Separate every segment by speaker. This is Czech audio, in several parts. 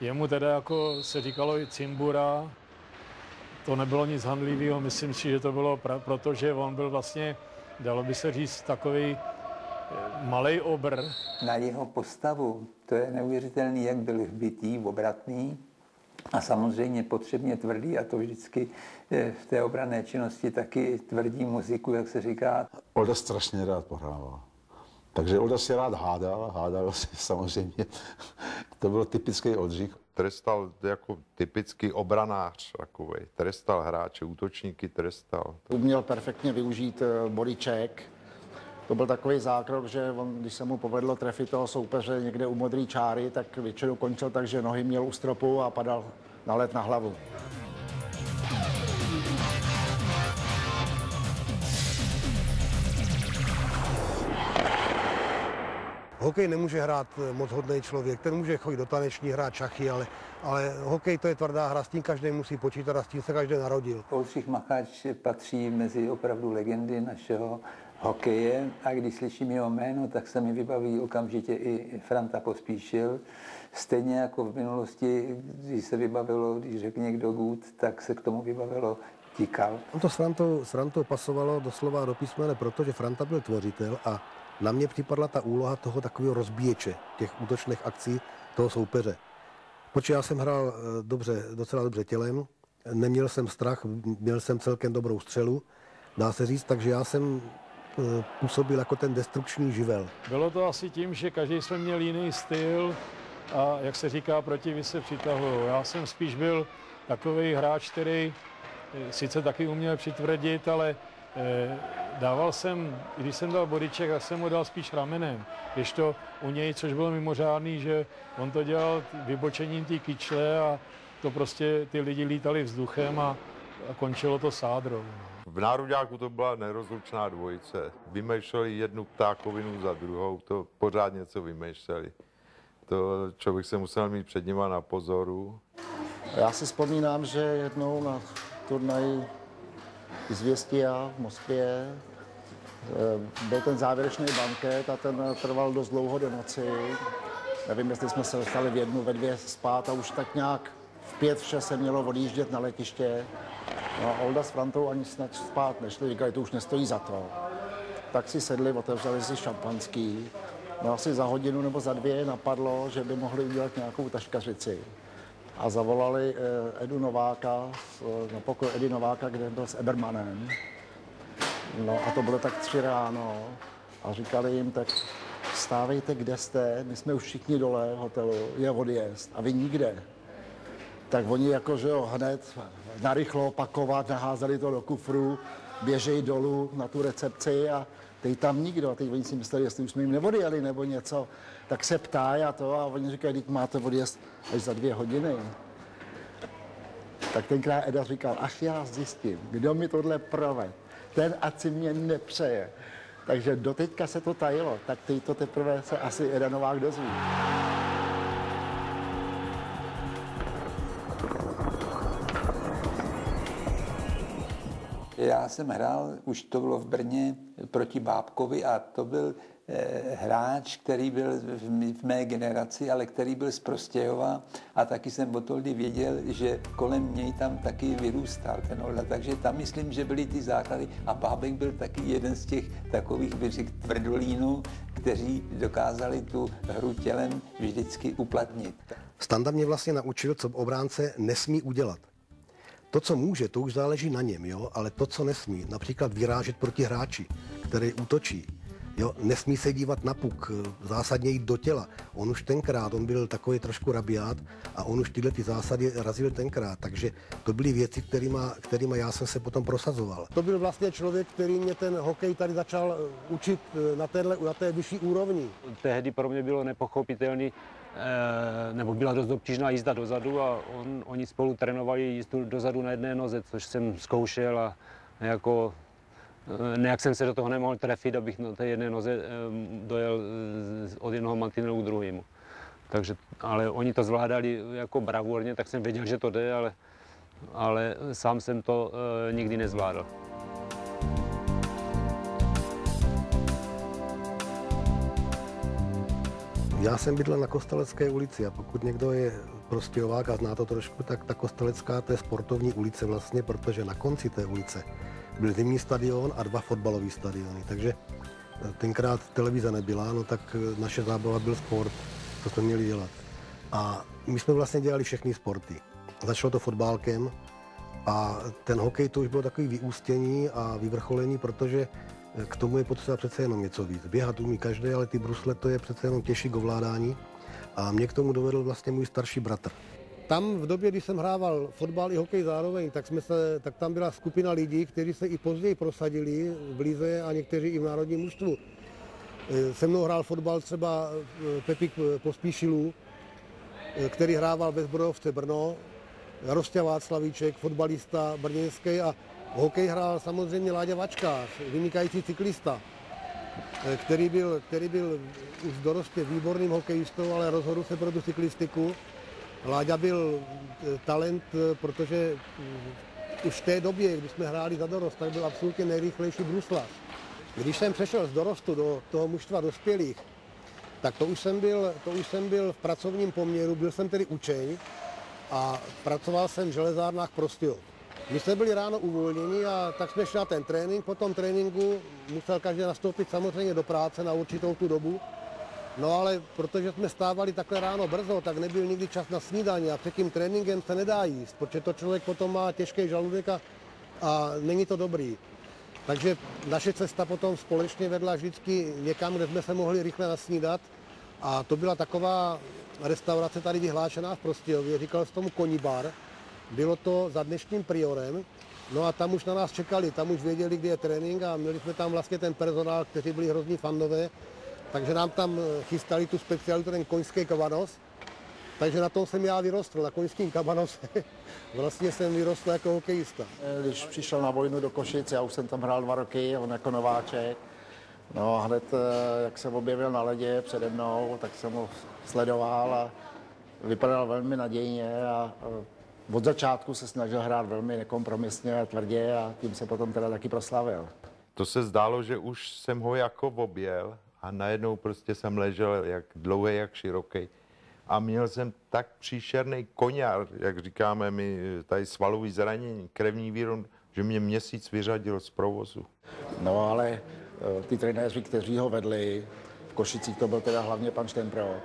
Speaker 1: jemu teda jako se říkalo i cimbura, to nebylo nic handlivého, myslím si, že to bylo pra, proto, že on byl vlastně, dalo by se říct, takový malý obr.
Speaker 2: Na jeho postavu, to je neuvěřitelný, jak byl vbitý, obratný a samozřejmě potřebně tvrdý a to vždycky eh, v té obrané činnosti taky tvrdí muziku, jak se říká.
Speaker 3: Olda strašně rád pohrával. Takže Olda si rád hádal, hádal si samozřejmě. to byl typický Oldřich.
Speaker 4: Trestal jako typický obranář takový. Trestal hráče, útočníky trestal.
Speaker 5: Uměl perfektně využít eh, body check, to byl takový zákrok, že on, když se mu povedlo trefit toho soupeře někde u modré čáry, tak většinou končil tak, že nohy měl u stropu a padal na let na hlavu.
Speaker 6: Hokej nemůže hrát moc hodný člověk, ten může chodit do taneční, hrát šachy, ale, ale hokej to je tvrdá hra, s tím každý musí počítat a s tím se každý narodil.
Speaker 2: Oldřich Macháč patří mezi opravdu legendy našeho hokeje a když slyším jeho jméno, tak se mi vybaví okamžitě i Franta Pospíšil. Stejně jako v minulosti, když se vybavilo, když řekl někdo Gut, tak se k tomu vybavilo Tikal.
Speaker 6: On to s Frantou, s Frantou pasovalo doslova do písmene, protože Franta byl tvořitel a na mě připadla ta úloha toho takového rozbíječe těch útočných akcí toho soupeře. Protože já jsem hrál eh, dobře, docela dobře tělem, neměl jsem strach, měl jsem celkem dobrou střelu, dá se říct, takže já jsem Eh, působil jako ten destrukční živel.
Speaker 1: Bylo to asi tím, že každý jsme měl jiný styl a jak se říká, protivy se přitahují. Já jsem spíš byl takový hráč, který eh, sice taky uměl přitvrdit, ale dával jsem, když jsem dal bodyček, tak jsem ho dal spíš ramenem. Když to u něj, což bylo mimořádný, že on to dělal vybočením té kyčle a to prostě ty lidi lítali vzduchem a, a končilo to sádrou. No.
Speaker 4: V nároďáku to byla nerozlučná dvojice. Vymýšleli jednu ptákovinu za druhou, to pořád něco vymýšleli. To člověk se musel mít před nima na pozoru.
Speaker 5: Já si vzpomínám, že jednou na turnaji Zvěstia v Moskvě eh, byl ten závěrečný banket a ten trval dost dlouho do noci. Nevím, jestli jsme se dostali v jednu, ve dvě spát a už tak nějak v pět, v šest se mělo odjíždět na letiště. No Olda s Frantou ani snad spát nešli, říkali, to už nestojí za to. Tak si sedli, otevřeli si šampanský. No asi za hodinu nebo za dvě napadlo, že by mohli udělat nějakou taškařici. A zavolali eh, Edu Nováka, na pokoj Edy Nováka, kde byl s Ebermanem. No a to bylo tak tři ráno. A říkali jim, tak stávejte, kde jste, my jsme už všichni dole v hotelu, je odjezd a vy nikde tak oni jako, že jo, hned narychlo opakovat, naházeli to do kufru, běžejí dolů na tu recepci a teď tam nikdo. A teď oni si mysleli, jestli už jsme jim neodjeli nebo něco, tak se ptá a to a oni říkají, teď máte odjezd až za dvě hodiny. Tak tenkrát Eda říkal, až já zjistím, kdo mi tohle proved, ten ať si mě nepřeje. Takže doteďka se to tajilo, tak teď to teprve se asi Eda Novák dozví.
Speaker 2: Já jsem hrál, už to bylo v Brně, proti Bábkovi a to byl eh, hráč, který byl v mé generaci, ale který byl z Prostějova a taky jsem o Toldy věděl, že kolem něj tam taky vyrůstal ten Olda, takže tam myslím, že byly ty základy a Bábek byl taky jeden z těch takových, bych řekl, tvrdolínů, kteří dokázali tu hru tělem vždycky uplatnit.
Speaker 6: Standa mě vlastně naučil, co obránce nesmí udělat. To, co může, to už záleží na něm, jo? ale to, co nesmí, například vyrážet proti hráči, který útočí, Jo, nesmí se dívat na puk, zásadně jít do těla. On už tenkrát, on byl takový trošku rabiát a on už tyhle ty zásady razil tenkrát, takže to byly věci, kterýma, kterýma já jsem se potom prosazoval. To byl vlastně člověk, který mě ten hokej tady začal učit na, téhle, na té vyšší úrovni.
Speaker 7: Tehdy pro mě bylo nepochopitelné, Eh, nebo byla dost obtížná jízda dozadu a on, oni spolu trénovali jízdu dozadu na jedné noze, což jsem zkoušel a jako eh, nějak jsem se do toho nemohl trefit, abych na té jedné noze eh, dojel od jednoho mantinelu k druhému. Takže, ale oni to zvládali jako bravurně, tak jsem věděl, že to jde, ale, ale sám jsem to nikdy nezvládl.
Speaker 6: Já jsem bydlel na Kostelecké ulici a pokud někdo je prostějovák a zná to trošku, tak ta Kostelecká to je sportovní ulice vlastně, protože na konci té ulice byl zimní stadion a dva fotbalové stadiony. Takže eh, tenkrát televize nebyla, no tak eh, naše zábava byl sport, to jsme měli dělat. A my jsme vlastně dělali všechny sporty. Začalo to fotbálkem a ten hokej to už bylo takový vyústění a vyvrcholení, protože k tomu je potřeba přece jenom něco víc. Běhat umí každý, ale ty brusle to je přece jenom těžší k ovládání. A mě k tomu dovedl vlastně můj starší bratr. Tam v době, kdy jsem hrával fotbal i hokej zároveň, tak, jsme se, tak tam byla skupina lidí, kteří se i později prosadili v Lize a někteří i v národním mužstvu. E, se mnou hrál fotbal třeba e, Pepik Pospíšilů, který hrával ve Zbrojovce Brno, Rostě Václavíček, fotbalista brněnský a hokej hrál samozřejmě Láďa Vačka, vynikající cyklista, který byl, který byl už dorostě výborným hokejistou, ale rozhodl se pro tu cyklistiku Láďa byl eh, talent, eh, protože eh, už v té době, kdy jsme hráli za dorost, tak byl absolutně nejrychlejší bruslař. Když jsem přešel z dorostu do toho mužstva dospělých, tak to už jsem byl, to už jsem byl v pracovním poměru, byl jsem tedy učeň a pracoval jsem v železárnách Prostějov. My jsme byli ráno uvolněni a tak jsme šli na ten trénink. Po tom tréninku musel každý nastoupit samozřejmě do práce na určitou tu dobu. No ale protože jsme stávali takhle ráno brzo, tak nebyl nikdy čas na snídaní a před tím tréninkem se nedá jíst, protože to člověk potom má těžký žaludek a, a není to dobrý. Takže naše cesta potom společně vedla vždycky někam, kde jsme se mohli rychle nasnídat a to byla taková restaurace tady vyhlášená v Prostějově, říkal se tomu Konibar. Bylo to za dnešním priorem, no a tam už na nás čekali, tam už věděli, kde je trénink a měli jsme tam vlastně ten personál, kteří byli hrozní fandové, takže nám tam eh, chystali tu specialitu, ten koňský kabanos. Takže na tom jsem já vyrostl, na koňským kabanose. vlastně jsem vyrostl jako hokejista.
Speaker 5: Eh, když přišel na vojnu do Košic, já už jsem tam hrál dva roky, on jako nováček. No a hned, eh, jak se objevil na ledě přede mnou, tak jsem ho sledoval a vypadal velmi nadějně a od začátku se snažil hrát velmi nekompromisně a tvrdě a tím se potom teda taky proslavil.
Speaker 4: To se zdálo, že už jsem ho jako objel a najednou prostě jsem ležel jak dlouhý, jak široký. A měl jsem tak příšerný koňar, jak říkáme my, tady svalový zranění, krevní výron, že mě měsíc vyřadil z provozu.
Speaker 5: No ale eh, ty trenéři, kteří ho vedli, v Košicích to byl teda hlavně pan Štempro,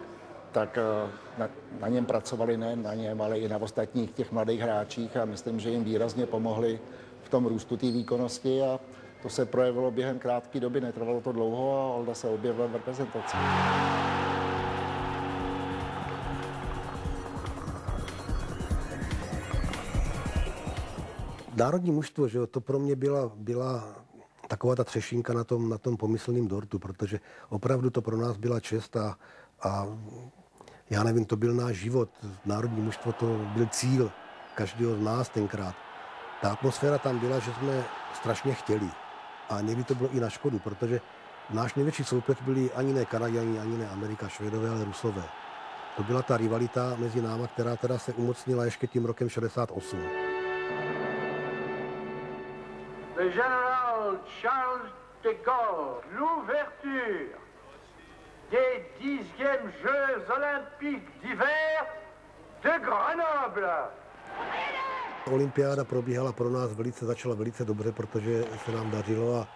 Speaker 5: tak eh, na, na něm pracovali nejen na něm, ale i na ostatních těch mladých hráčích a myslím, že jim výrazně pomohli v tom růstu té výkonnosti a to se projevilo během krátké doby, netrvalo to dlouho a Olda se objevil v reprezentaci.
Speaker 6: Národní mužstvo, že jo, to pro mě byla, byla taková ta třešínka na tom, na tom pomyslném dortu, protože opravdu to pro nás byla čest a, a já nevím, to byl náš život. Národní mužstvo to byl cíl každého z nás tenkrát. Ta atmosféra tam byla, že jsme strašně chtěli. A někdy to bylo i na škodu, protože náš největší soupeř byli ani ne Kanaděni, ani ne Amerika, Švédové, ale Rusové. To byla ta rivalita mezi náma, která teda se umocnila ještě tím rokem 68.
Speaker 8: Le général Charles de Gaulle, l'ouverture des 10e Jeux olympiques d'hiver de Grenoble.
Speaker 6: Olympiáda probíhala pro nás velice, začala velice dobře, protože se nám dařilo a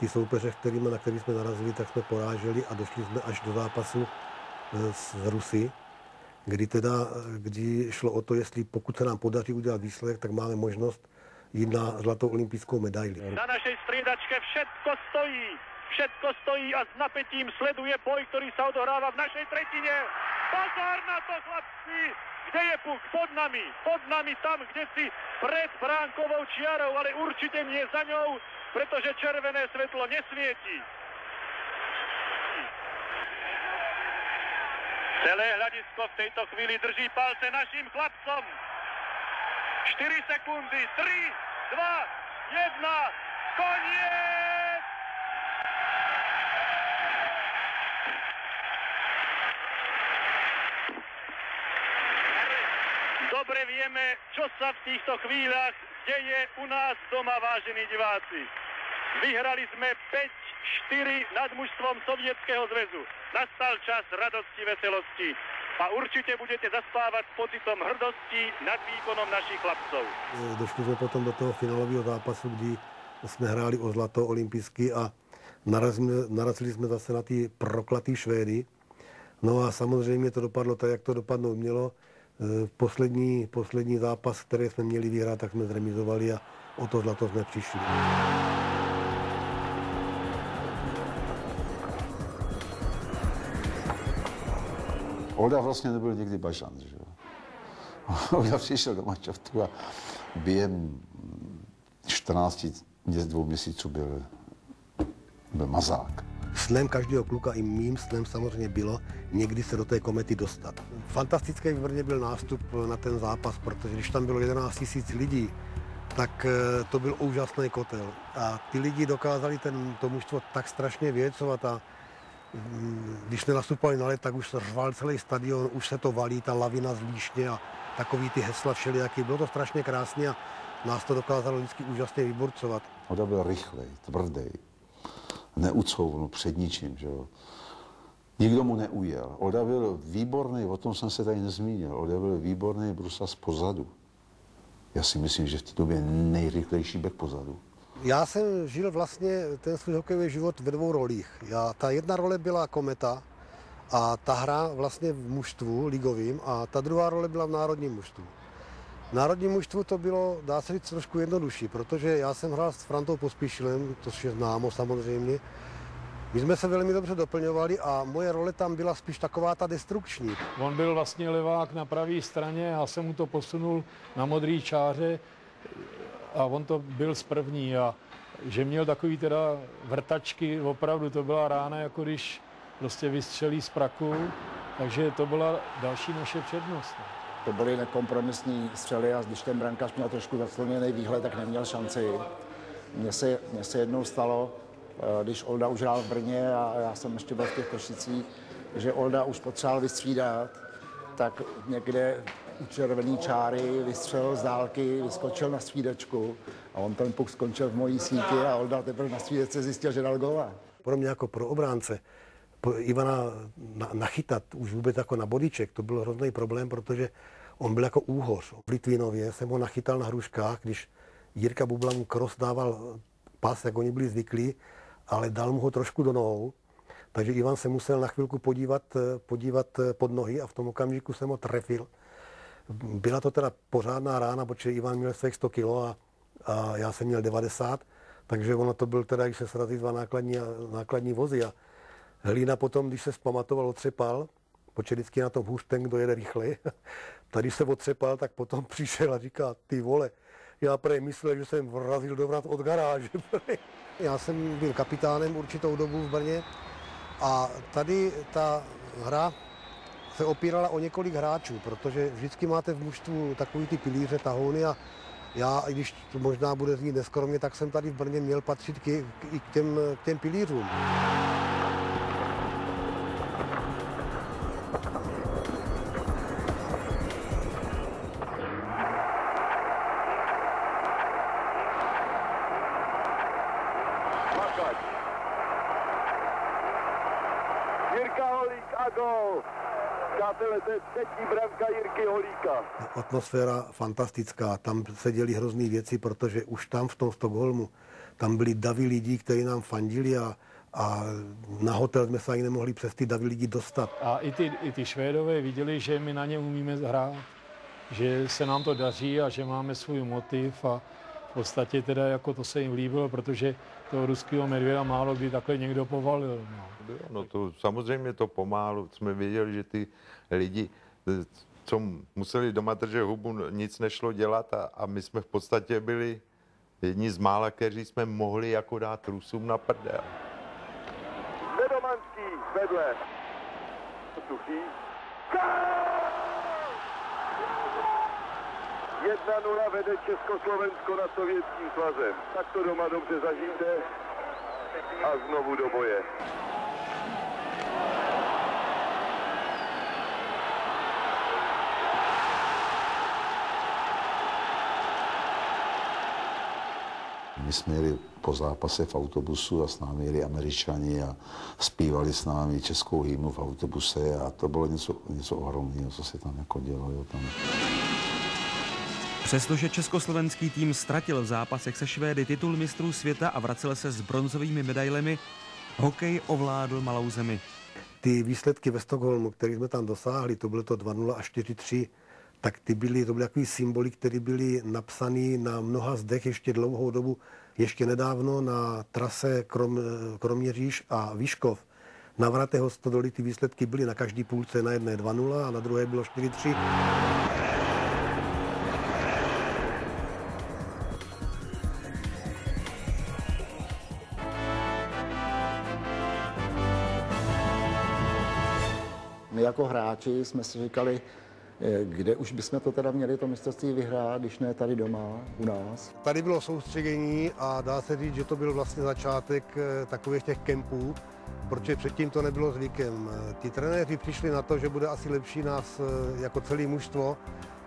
Speaker 6: ty soupeře, kterými, na který jsme narazili, tak jsme poráželi a došli jsme až do zápasu e, s Rusy, kdy teda, kdy šlo o to, jestli pokud se nám podaří udělat výsledek, tak máme možnost jít na zlatou olympijskou medaili.
Speaker 9: Na našej striedačke všetko stojí. Všetko stojí a s napätím sleduje boj, ktorý sa odohráva v našej tretine. Pozor na to, chlapci! Kde je puk? Pod nami. Pod nami tam, kde si pred bránkovou čiarou, ale určite nie za ňou, pretože červené svetlo nesvieti. Celé hľadisko v tejto chvíli drží palce našim chlapcom. 4 sekundy, 3, 2, 1, koniec! Dobre vieme, čo sa v týchto chvíľach deje u nás doma, vážení diváci. Vyhrali sme 5-4 nad mužstvom Sovietskeho zväzu. Nastal čas radosti, veselosti. a určite budete zaspávať s pocitom hrdosti nad výkonom našich chlapcov.
Speaker 6: Došli jsme potom do toho finálového zápasu, kdy jsme hráli o zlato olympijsky a narazili, narazili jsme zase na ty proklatý Švédy. No a samozřejmě to dopadlo tak, jak to dopadnout mělo. E, Poslední, poslední zápas, který jsme měli vyhrát, tak jsme zremizovali a o to zlato jsme přišli.
Speaker 3: Olda vlastně nebyl nikdy bažant, že jo. Olda přišel do manšaftu a během 14 měs- dvou měsíců byl, byl mazák.
Speaker 6: Snem každého kluka i mým snem samozřejmě bylo někdy se do té komety dostat. Fantastický v Brně byl nástup na ten zápas, protože když tam bylo 11 000 lidí, tak eh, to byl úžasný kotel. A ty lidi dokázali ten, to mužstvo tak strašně věcovat a mm, když jsme nastupovali na let, tak už se řval celý stadion, už se to valí, ta lavina z a takový ty hesla všelijaký. Bylo to strašně krásně a nás to dokázalo vždycky úžasně vyburcovat.
Speaker 3: Olda byl rychlej, tvrdý, neucouvnul před ničím, že jo. Nikdo mu neujel. Olda byl výborný, o tom jsem se tady nezmínil, Olda byl výborný brusas pozadu. Já si myslím, že v té době nejrychlejší bek pozadu.
Speaker 6: Já jsem žil vlastně ten svůj hokejový život ve dvou rolích. Já, ta jedna role byla kometa a ta hra vlastně v mužstvu ligovým a ta druhá role byla v národním mužstvu. V národním mužstvu to bylo, dá se říct, trošku jednodušší, protože já jsem hrál s Frantou Pospíšilem, to je známo samozřejmě. My jsme se velmi dobře doplňovali a moje role tam byla spíš taková ta destrukční.
Speaker 1: On byl vlastně levák na pravé straně, já jsem mu to posunul na modrý čáře a on to byl z první a že měl takový teda vrtačky, opravdu to byla rána, jako když prostě vystřelí z praku, takže to byla další naše přednost.
Speaker 5: To byly nekompromisní střely a když ten brankář měl trošku zasloněný výhled, tak neměl šanci. Mně se, mně se jednou stalo, eh, když Olda už hrál v Brně a já jsem ještě byl v těch Košicích, že Olda už potřeboval vystřídat, tak někde u červené čáry vystřelil z dálky, vyskočil na střídačku a on ten puk skončil v mojí síti a Olda teprve na střídačce zjistil, že dal góla.
Speaker 6: Pro mě jako pro obránce Ivana na, nachytat už vůbec jako na bodyček, to byl hrozný problém, protože on byl jako úhoř. V Litvinově jsem ho nachytal na hruškách, když Jirka Bubla mu kros dával pas, jak oni byli zvyklí, ale dal mu ho trošku do nohou, takže Ivan se musel na chvilku podívat, podívat pod nohy a v tom okamžiku jsem ho trefil. Byla to teda pořádná rána, protože Ivan měl svých 100 kg a, a já jsem měl 90, takže ono to byl teda, když se srazí dva nákladní, nákladní vozy a Hlína potom, když se zpamatoval, otřepal, protože vždycky na tom hůř ten, kdo jede rychleji. Tady se otřepal, tak potom přišel a říká, ty vole, já prej myslel, že jsem vrazil do vrat od garáže. já jsem byl kapitánem určitou dobu v Brně a tady ta hra se opírala o několik hráčů, protože vždycky máte v mužstvu takový ty pilíře, tahouny a já, i když to možná bude znít neskromně, tak jsem tady v Brně měl patřit k, i k těm, k těm pilířům.
Speaker 8: Makač. Jirka Holík a gol. Přátelé, to je třetí branka Jirky Holíka.
Speaker 6: atmosféra fantastická. Tam se děly hrozný věci, protože už tam v tom Stockholmu, tam byli davy lidí, kteří nám fandili a, a na hotel jsme se ani nemohli přes ty davy lidí dostat.
Speaker 1: A i ty, i ty Švédové viděli, že my na ně umíme hrát, že se nám to daří a že máme svůj motiv a v podstatě teda jako to se jim líbilo, protože toho ruského medvěda málo kdy takhle někdo povalil. No.
Speaker 4: No to samozřejmě to pomálu. Jsme věděli, že ty lidi, co museli doma držet hubu, nic nešlo dělat a, a my jsme v podstatě byli jedni z mála, kteří jsme mohli jako dát Rusům na prdel.
Speaker 8: Nedomanský vedle. Suchý. 1-0 vede Československo nad Sovětským svazem. Tak to doma dobře zažijte a znovu do boje.
Speaker 3: My jsme jeli po zápase v autobusu a s námi jeli američani a zpívali s námi českou hymnu v autobuse a to bylo něco, něco ohromného, co se tam jako dělo. Jo, tam.
Speaker 10: Přestože československý tým ztratil v zápasech se Švédy titul mistrů světa a vracel se s bronzovými medailemi, hokej ovládl malou zemi.
Speaker 6: Ty výsledky ve Stockholmu, které jsme tam dosáhli, to bylo to 2-0 a 4-3, tak ty byly, to byly takový symboly, které byly napsané na mnoha zdech ještě dlouhou dobu. Ještě nedávno na trase Krom, Kroměříž a Výškov na Vrate Hostodoly ty výsledky byly na každý půlce, na jedné 2-0 a na druhé bylo 4-3.
Speaker 5: Jako hráči jsme si říkali, eh, kde už bychom to teda měli to mistrovství vyhrát, když ne tady doma, u nás.
Speaker 6: Tady bylo soustředění a dá se říct, že to byl vlastně začátek eh, takových těch kempů, protože předtím to nebylo zvykem. Eh, Ti trenéři přišli na to, že bude asi lepší nás jako celé mužstvo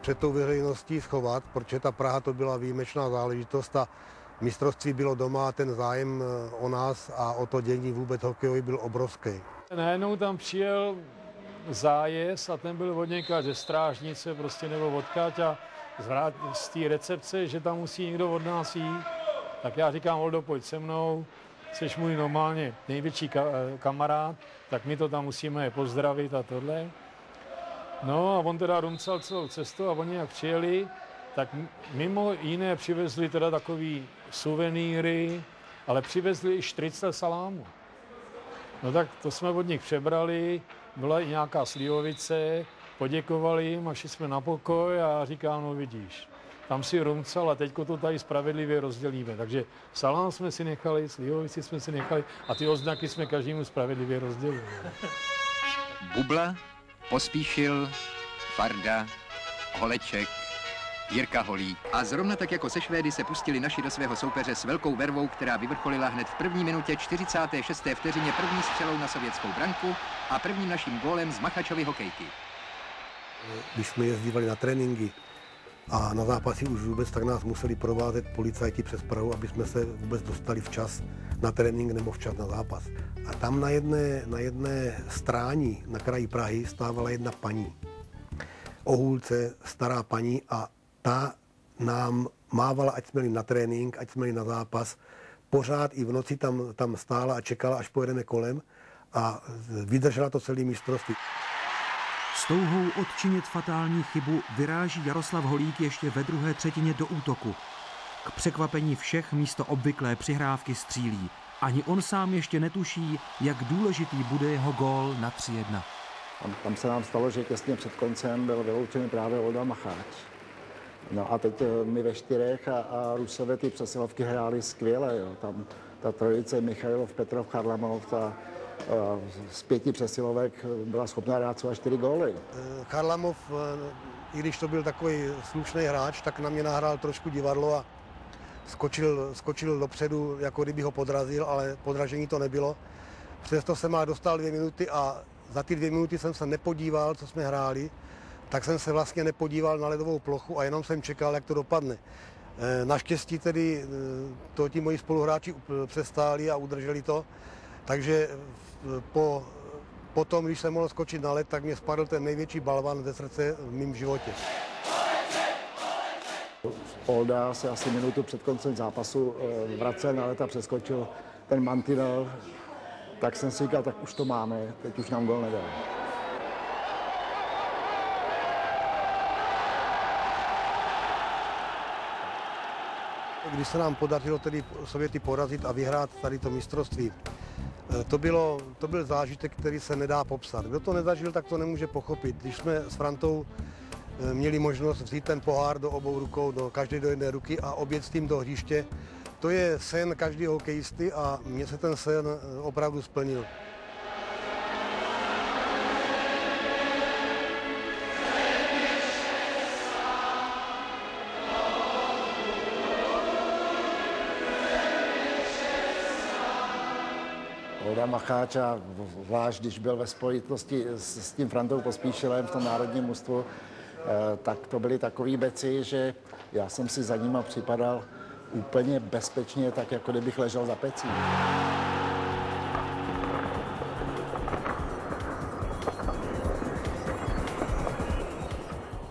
Speaker 6: před tou veřejností schovat, protože ta Praha to byla výjimečná záležitost a mistrovství bylo doma a ten zájem o nás a o to dění vůbec hokejový byl obrovský.
Speaker 1: Najednou tam přijel zájezd a ten byl od něka ze strážnice prostě nebo odkáť a z, z té recepce, že tam musí někdo od nás jít. Tak já říkám, Oldo, pojď se mnou, jsi můj normálně největší ka- eh, kamarád, tak my to tam musíme pozdravit a tohle. No a on teda rumcal celou cestu a oni jak přijeli, tak mimo jiné přivezli teda takový suvenýry, ale přivezli i štricel salámu. No tak to jsme od nich přebrali, byla i nějaká slivovice, poděkovali jim a šli jsme na pokoj a říkám, no vidíš, tam si rumcal a teďko to tady spravedlivě rozdělíme. Takže salám jsme si nechali, slivovici jsme si nechali a ty oznaky jsme každému spravedlivě rozdělili.
Speaker 11: Bubla, Pospíšil, Farda, Holeček, Jirka Holík. A zrovna tak jako se Švédy se pustili naši do svého soupeře s velkou vervou, která vyvrcholila hned v první minutě 46. vteřině první střelou na sovětskou branku a prvním naším gólem z Machačovy hokejky.
Speaker 6: Když jsme jezdívali na tréninky a na zápasy už vůbec, tak nás museli provázet policajti přes Prahu, aby jsme se vůbec dostali včas na trénink nebo včas na zápas. A tam na jedné, na jedné strání na kraji Prahy stávala jedna paní. Ohůlce, stará paní a ta nám mávala, ať jsme jeli na trénink, ať jsme jeli na zápas. Pořád i v noci tam, tam stála a čekala, až pojedeme kolem a vydržela to celý mistrovství.
Speaker 10: S touhou odčinit fatální chybu vyráží Jaroslav Holík ještě ve druhé třetině do útoku. K překvapení všech místo obvyklé přihrávky střílí. Ani on sám ještě netuší, jak důležitý bude jeho gól na 3-1.
Speaker 5: Tam, tam se nám stalo, že těsně před koncem byl vyloučený právě Olda Macháč. No a teď eh, my ve čtyřech a, a Rusové ty přesilovky hráli skvěle. Jo. Tam ta trojice Michailov, Petrov, Charlamov, ta, a z pěti přesilovek byla schopná dát třeba čtyři góly.
Speaker 6: Charlamov, i když to byl takový slušný hráč, tak na mě nahrál trošku divadlo a skočil, skočil dopředu, jako kdyby ho podrazil, ale podražení to nebylo. Přesto jsem má dostal dvě minuty a za ty dvě minuty jsem se nepodíval, co jsme hráli, tak jsem se vlastně nepodíval na ledovou plochu a jenom jsem čekal, jak to dopadne. Naštěstí tedy to ti moji spoluhráči přestáli a udrželi to, takže po, potom, když jsem mohl skočit na led, tak mě spadl ten největší balvan ze srdce v mém životě.
Speaker 5: Olda se asi minutu před koncem zápasu vracel na let a přeskočil ten mantinel, tak jsem si říkal, tak už to máme, teď už nám gol nedá.
Speaker 6: Když se nám podařilo tedy Sověty porazit a vyhrát tady to mistrovství, to, bylo, to byl zážitek, který se nedá popsat. Kdo to nezažil, tak to nemůže pochopit. Když jsme s Frantou měli možnost vzít ten pohár do obou rukou, do každé do jedné ruky a obět s tím do hřiště, to je sen každého hokejisty a mně se ten sen opravdu splnil.
Speaker 5: Olda Macháč a zvlášť, když byl ve spojitosti s, s tím Frantou Pospíšilem v tom národním mužstvu, tak to byly takový beci, že já jsem si za nima připadal úplně bezpečně, tak jako kdybych ležel za pecí.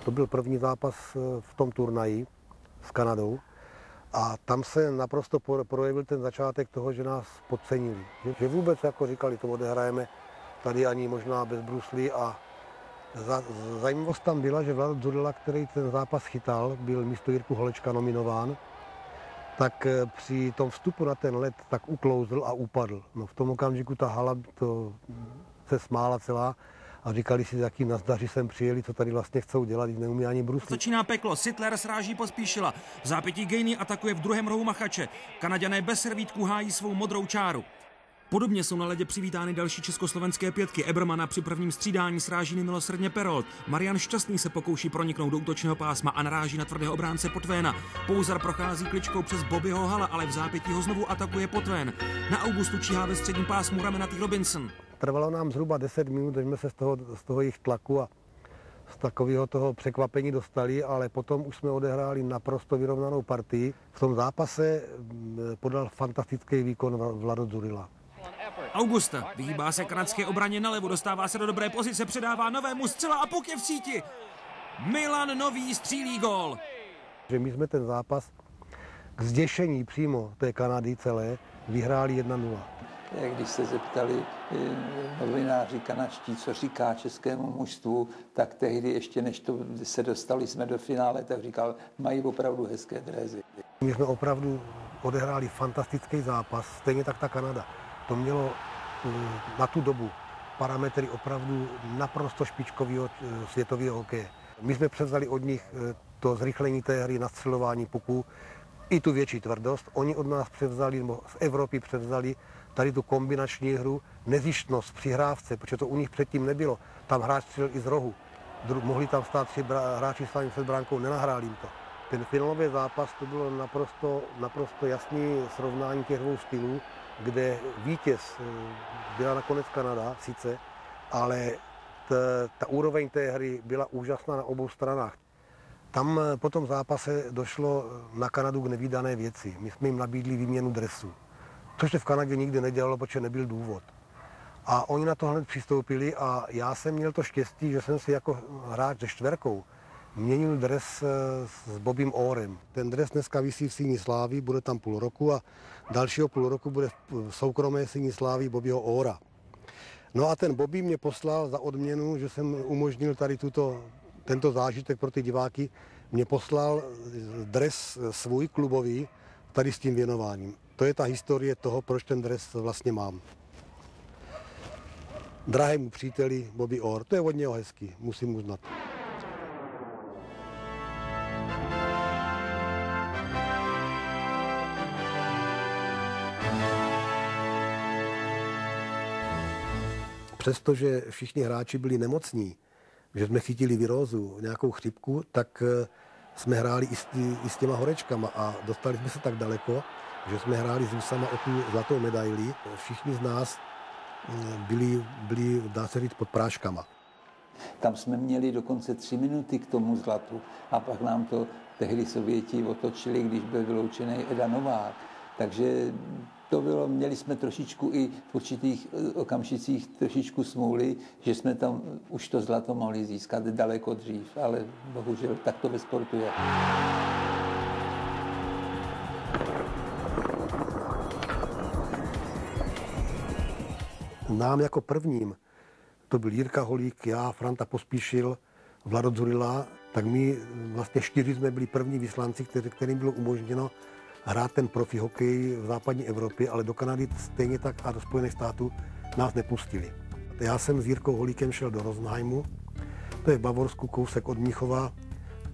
Speaker 6: To byl první zápas eh, v tom turnaji s Kanadou a tam se naprosto projevil ten začátek toho, že nás podcenili. Že, vůbec jako říkali, to odehrajeme tady ani možná bez bruslí a za, zajímavost tam byla, že Vlad Dzurila, který ten zápas chytal, byl místo Jirku Holečka nominován, tak eh, při tom vstupu na ten led tak uklouzl a upadl. No v tom okamžiku ta hala to se smála celá a říkali si, jaký nazdaři sem přijeli, co tady vlastně chcou dělat, neumí ani bruslit.
Speaker 10: Začíná peklo, Sittler sráží pospíšila. V zápětí Gejny atakuje v druhém rohu Machače. Kanaďané bez servítku hájí svou modrou čáru. Podobně jsou na ledě přivítány další československé pětky. Ebermana při prvním střídání sráží nemilosrdně Perolt. Marian Šťastný se pokouší proniknout do útočného pásma a naráží na tvrdého obránce Potvéna. Pouzar prochází kličkou přes Bobbyho Hala, ale v zápětí ho znovu atakuje Potvén. Na Augustu číhá ve středním pásmu ramenatý Robinson.
Speaker 6: Trvalo nám zhruba 10 minut, než jsme se z toho, z toho jejich tlaku a z takového toho překvapení dostali, ale potom už jsme odehráli naprosto vyrovnanou partii. V tom zápase mm, podal fantastický výkon Vlado Zurila.
Speaker 10: Augusta vyhýbá se kanadské obraně nalevo, dostává se do dobré pozice, předává novému zcela a puk je v síti. Milan Nový střílí gol.
Speaker 6: Že my jsme ten zápas k zděšení přímo té Kanady celé vyhráli 1-0.
Speaker 2: Když se zeptali eh, novináři kanačtí, co říká českému mužstvu, tak tehdy ještě než to se dostali jsme do finále, tak říkal, mají opravdu hezké drézy.
Speaker 6: My jsme opravdu odehráli fantastický zápas, stejně tak ta Kanada to mělo eh, na tu dobu parametry opravdu naprosto špičkového eh, světového hokeje. My jsme převzali od nich eh, to zrychlení té hry, nastřelování puků, i tu větší tvrdost. Oni od nás převzali, nebo z Evropy převzali tady tu kombinační hru, nezištnost při hrávce, protože to u nich předtím nebylo. Tam hráč střelil i z rohu. Mohli tam stát tři hráči s před bránkou, nenahráli jim to. Ten finálový zápas to bylo naprosto, naprosto jasný srovnání těch dvou stylů kde vítěz eh, byla nakonec Kanada sice, ale ta, ta úroveň té hry byla úžasná na obou stranách. Tam eh, po tom zápase došlo eh, na Kanadu k nevýdané věci. My jsme jim nabídli výměnu dresu, což se v Kanadě nikdy nedělalo, protože nebyl důvod. A oni na to hned přistoupili a já jsem měl to štěstí, že jsem si jako hráč se čtverkou měnil dres eh, s Bobím Orem. Ten dres dneska vysí v síni slávy, bude tam půl roku a dalšího půl roku bude v soukromé síni slávy Bobího Ora. No a ten Bobby mě poslal za odměnu, že jsem umožnil tady tuto, tento zážitek pro ty diváky, mě poslal dres svůj klubový tady s tím věnováním. To je ta historie toho, proč ten dres vlastně mám. Drahému příteli Bobby Orr, to je od něho hezký, musím uznat. přestože všichni hráči byli nemocní, že jsme chytili virózu, nějakou chřipku, tak eh, jsme hráli i s, i s těma horečkama a dostali jsme se tak daleko, že jsme hráli s Rusama o tu zlatou medaili. Všichni z nás mm, byli, byli dá se říct, pod práškama.
Speaker 2: Tam jsme měli dokonce tři minuty k tomu zlatu a pak nám to tehdy Sověti otočili, když byl vyloučený Eda Novák. Takže to bylo, měli jsme trošičku i v určitých eh, okamžicích trošičku smůly, že jsme tam už to zlato mohli získat daleko dřív, ale bohužel tak to ve sportu je.
Speaker 6: Nám jako prvním, to byl Jirka Holík, já, Franta Pospíšil, Vlado Dzurila, tak my vlastně čtyři jsme byli první vyslanci, kterým bylo umožněno hrát ten profi hokej v západní Evropě, ale do Kanady stejně tak a do Spojených států nás nepustili. Já jsem s Jirkou Holíkem šel do Rosenheimu, to je v Bavorsku, kousek od Mnichova,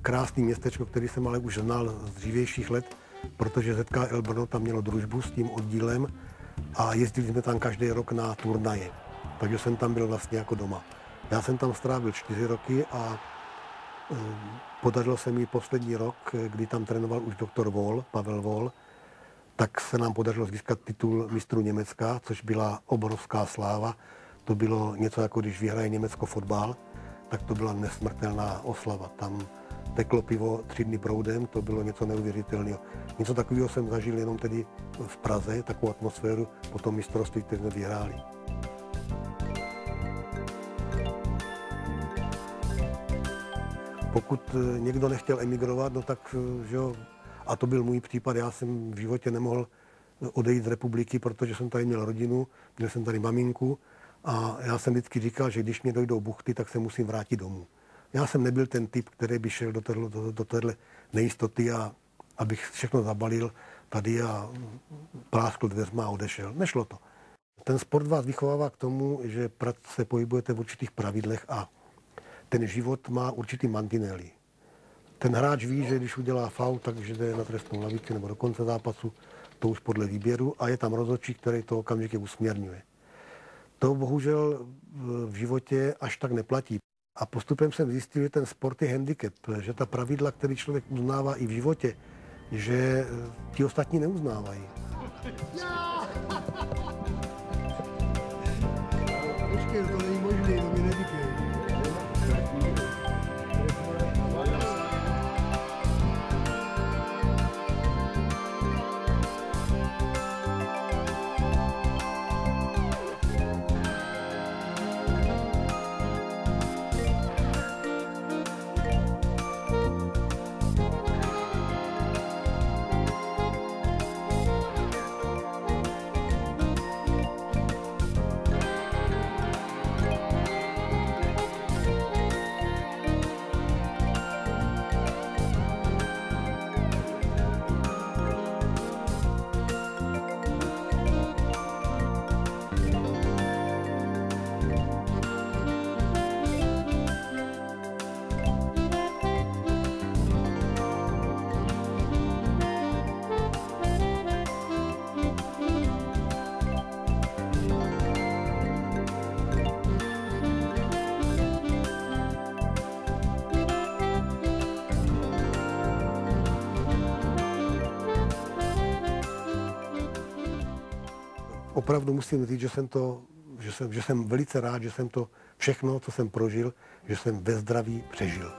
Speaker 6: krásný městečko, který jsem ale už znal z dřívějších let, protože ZKL Brno tam mělo družbu s tím oddílem a jezdili jsme tam každý rok na turnaje. Takže jsem tam byl vlastně jako doma. Já jsem tam strávil čtyři roky a Podařilo se mi poslední rok, kdy tam trénoval už doktor Vol, Pavel Vol, tak se nám podařilo získat titul mistru Německa, což byla obrovská sláva. To bylo něco jako když vyhraje Německo fotbal, tak to byla nesmrtelná oslava. Tam teklo pivo tři dny proudem, to bylo něco neuvěřitelného. Něco takového jsem zažil jenom tedy v Praze, takovou atmosféru po tom mistrovství, které jsme vyhráli. Pokud eh, někdo nechtěl emigrovat, no tak, eh, že jo, a to byl můj případ, já jsem v životě nemohl odejít z republiky, protože jsem tady měl rodinu, měl jsem tady maminku a já jsem vždycky říkal, že když mě dojdou buchty, tak se musím vrátit domů. Já jsem nebyl ten typ, který by šel do, téhle, do, do nejistoty a abych všechno zabalil tady a práskl dveřma a odešel. Nešlo to. Ten sport vás vychovává k tomu, že se pohybujete v určitých pravidlech a ten život má určitý mantinely. Ten hráč ví, že když udělá faul, takže jde na trestnou lavici nebo do konce zápasu, to už podle výběru a je tam rozhodčí, který to okamžitě usměrňuje. To bohužel v životě až tak neplatí. A postupem jsem zjistil, že ten sport je handicap, že ta pravidla, které člověk uznává i v životě, že ti ostatní neuznávají. Počkej, opravdu musím říct, že jsem to, že jsem, že jsem velice rád, že jsem to všechno, co jsem prožil, že jsem ve zdraví přežil.